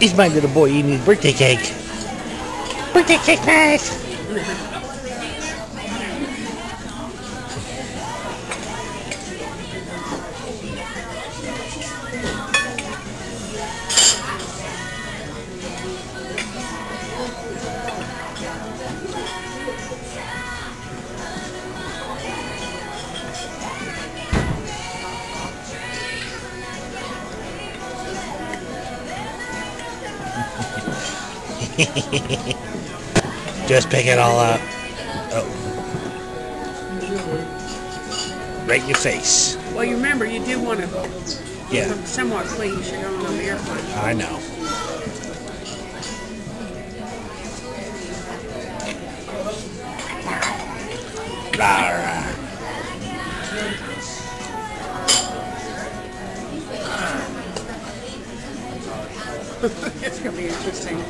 He's my little boy eating his birthday cake. Birthday cake nice. Just pick it all up. Oh. Right in your face. Well, you remember, you do want to Yeah, somewhat clean you're going on the airplane. I know. Lara. It's going to be interesting.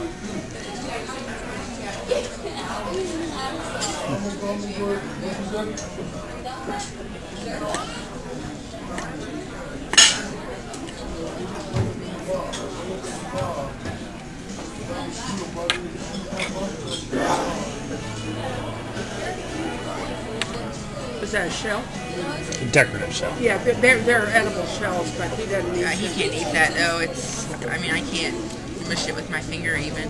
Is that a shell? Decorative shell. Yeah, they're- they're, they're edible shells, but he doesn't eat Yeah, he can't eat that though. It's, I mean, I can't mush it with my finger even.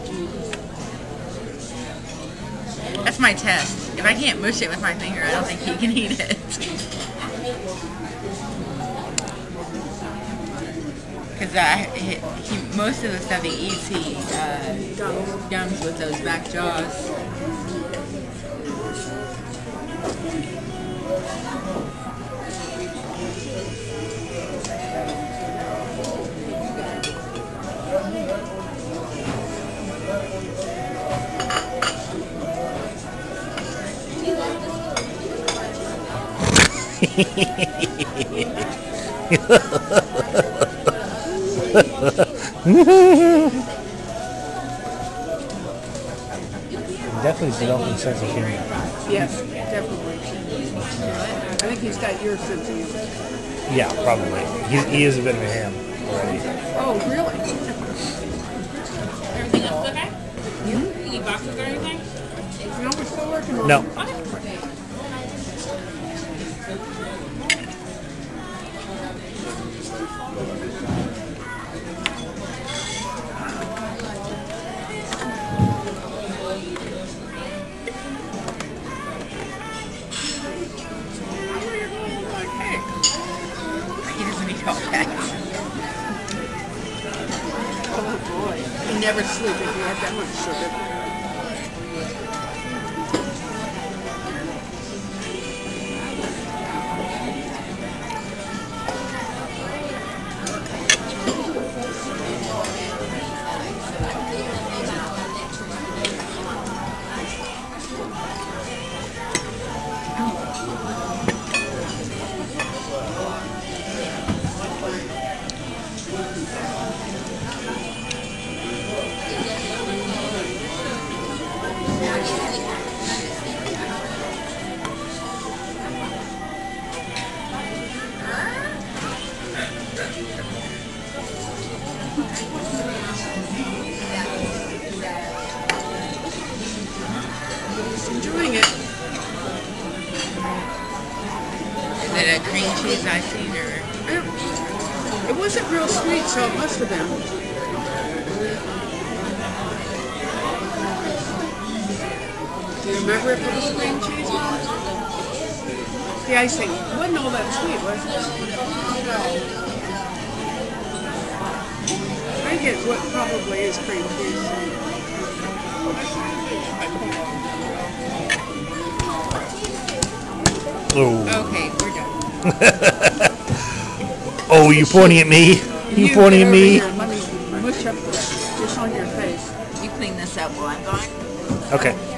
That's my test. If I can't mush it with my finger, I don't think he can eat it. Because uh, he, he, most of the stuff he eats, he uh, gums with those back jaws. Definitely developing sense of humor. Yes, think he's got your sense of humor. Yeah, probably. He, he is a bit of a ham already. Oh, really? Everything else okay? Mm-hmm. You need boxes or anything? No, we're still working on No. Okay. He doesn't that. Oh, boy. You never sleep if you have that much sugar. It a cream cheese icing or? It wasn't real sweet, so it must have been. Do you remember if it was cream cheese? The icing wasn't all that sweet, was it? I think it what probably is cream cheese. Oh. Okay. Oh, you pointing at me? You, pointing at me? Mush up this on your face. You clean this up while I'm gone. Okay.